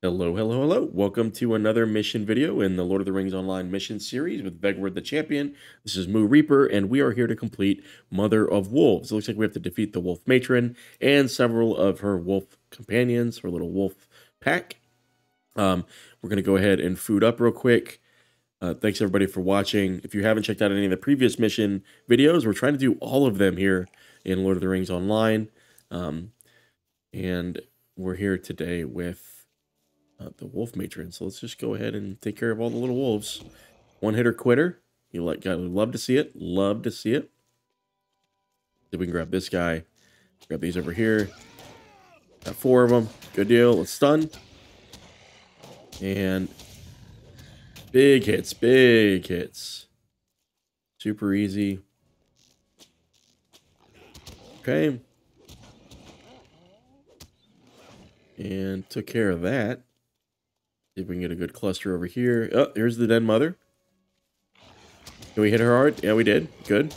Hello, hello, hello. Welcome to another mission video in the Lord of the Rings Online mission series with Vegward the Champion. This is Moo Reaper, and we are here to complete Mother of Wolves. It looks like we have to defeat the Wolf Matron and several of her wolf companions, her little wolf pack. Um, we're going to go ahead and food up real quick. Uh, thanks everybody for watching. If you haven't checked out any of the previous mission videos, we're trying to do all of them here in Lord of the Rings Online. Um, and we're here today with uh, the wolf matron. So let's just go ahead and take care of all the little wolves. One hitter quitter. You like gotta love to see it. Love to see it. If we can grab this guy. Grab these over here. Got four of them. Good deal. Let's stun. And big hits. Big hits. Super easy. Okay. And took care of that. See if we can get a good cluster over here. Oh, here's the den mother. Can we hit her hard? Yeah, we did. Good.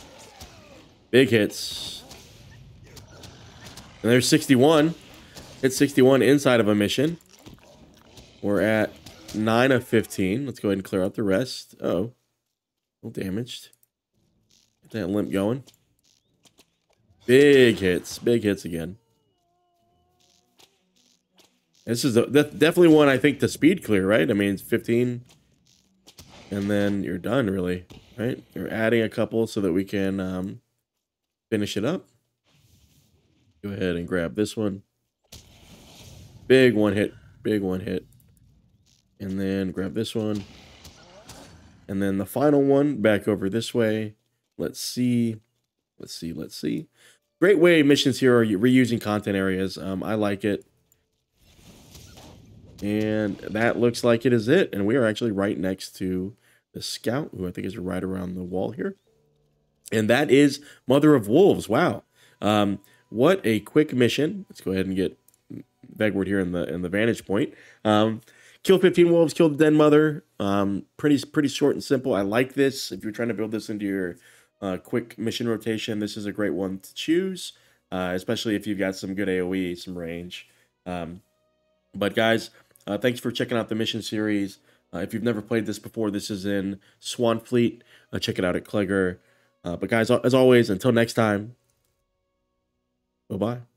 Big hits. And there's 61. Hit 61 inside of a mission. We're at 9 of 15. Let's go ahead and clear out the rest. Uh oh. A little damaged. Get that limp going. Big hits. Big hits again. This is a, definitely one I think to speed clear, right? I mean, it's 15 and then you're done really, right? You're adding a couple so that we can um, finish it up. Go ahead and grab this one. Big one hit, big one hit. And then grab this one. And then the final one back over this way. Let's see. Let's see. Let's see. Great way missions here are reusing content areas. Um, I like it. And that looks like it is it. And we are actually right next to the scout, who I think is right around the wall here. And that is Mother of Wolves. Wow. Um, what a quick mission. Let's go ahead and get Vegward here in the in the vantage point. Um, kill 15 wolves, kill the den mother. Um, pretty pretty short and simple. I like this. If you're trying to build this into your uh, quick mission rotation, this is a great one to choose, uh, especially if you've got some good AOE, some range. Um, but guys, uh, thanks for checking out the mission series. Uh, if you've never played this before, this is in Swanfleet. Uh, check it out at Clegger. Uh, but guys, as always, until next time, bye bye.